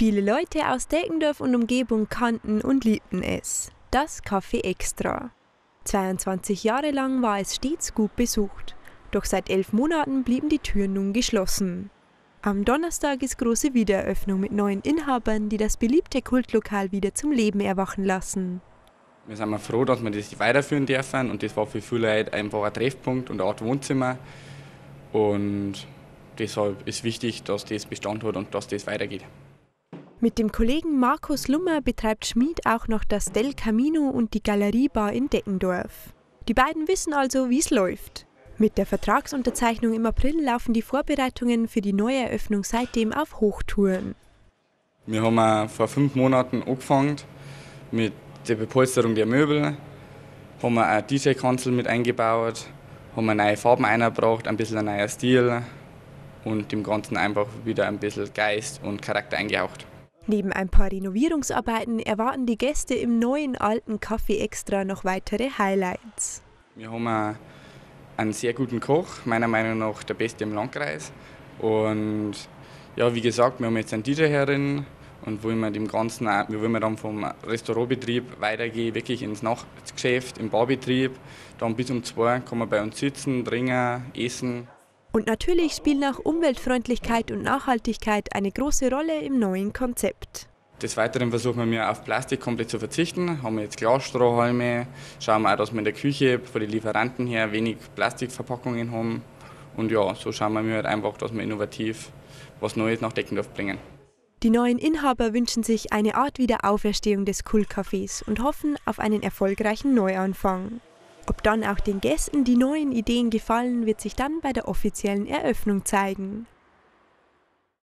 Viele Leute aus Deckendorf und Umgebung kannten und liebten es. Das Café Extra. 22 Jahre lang war es stets gut besucht. Doch seit elf Monaten blieben die Türen nun geschlossen. Am Donnerstag ist große Wiedereröffnung mit neuen Inhabern, die das beliebte Kultlokal wieder zum Leben erwachen lassen. Wir sind froh, dass wir das weiterführen dürfen und das war für viele Leute einfach ein Treffpunkt und eine Art Wohnzimmer. Und deshalb ist wichtig, dass das Bestand hat und dass das weitergeht. Mit dem Kollegen Markus Lummer betreibt Schmid auch noch das Del Camino und die Galeriebar in Deckendorf. Die beiden wissen also, wie es läuft. Mit der Vertragsunterzeichnung im April laufen die Vorbereitungen für die Neueröffnung seitdem auf Hochtouren. Wir haben vor fünf Monaten angefangen mit der Bepolsterung der Möbel, haben eine DJ-Kanzel mit eingebaut, haben neue Farben eingebracht, ein bisschen ein neuer Stil und dem Ganzen einfach wieder ein bisschen Geist und Charakter eingehaucht. Neben ein paar Renovierungsarbeiten erwarten die Gäste im neuen alten Café Extra noch weitere Highlights. Wir haben einen sehr guten Koch, meiner Meinung nach der beste im Landkreis. Und ja, wie gesagt, wir haben jetzt einen DJ herin und wollen wir dem Ganzen, wir wollen dann vom Restaurantbetrieb weitergehen, wirklich ins Nachtgeschäft, im Barbetrieb. Dann bis um zwei kann man bei uns sitzen, trinken, essen. Und natürlich spielen auch Umweltfreundlichkeit und Nachhaltigkeit eine große Rolle im neuen Konzept. Des Weiteren versuchen wir auf Plastik komplett zu verzichten. Haben wir jetzt Glasstrohhalme, schauen wir auch, dass wir in der Küche von den Lieferanten her wenig Plastikverpackungen haben. Und ja, so schauen wir halt einfach, dass wir innovativ was Neues nach Deckendorf bringen. Die neuen Inhaber wünschen sich eine Art Wiederauferstehung des Kultcafés und hoffen auf einen erfolgreichen Neuanfang. Ob dann auch den Gästen die neuen Ideen gefallen, wird sich dann bei der offiziellen Eröffnung zeigen.